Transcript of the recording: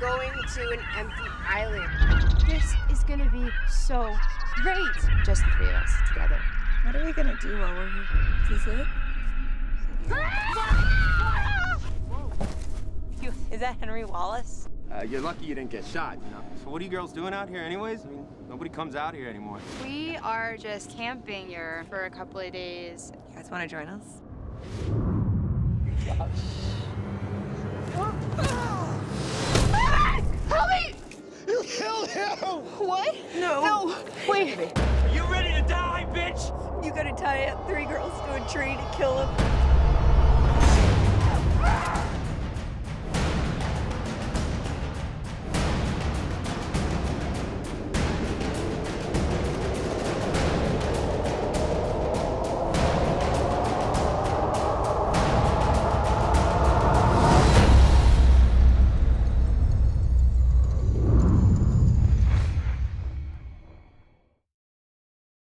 going to an empty island. This is gonna be so great. Just the three of us together. What are we gonna do while we're here? Is this it? You, is that Henry Wallace? Uh, you're lucky you didn't get shot, you know? So what are you girls doing out here anyways? I mean, nobody comes out here anymore. We are just camping here for a couple of days. You guys want to join us? What? No. No. Wait. Are You ready to die, bitch? You gotta tie up three girls to a tree to kill them.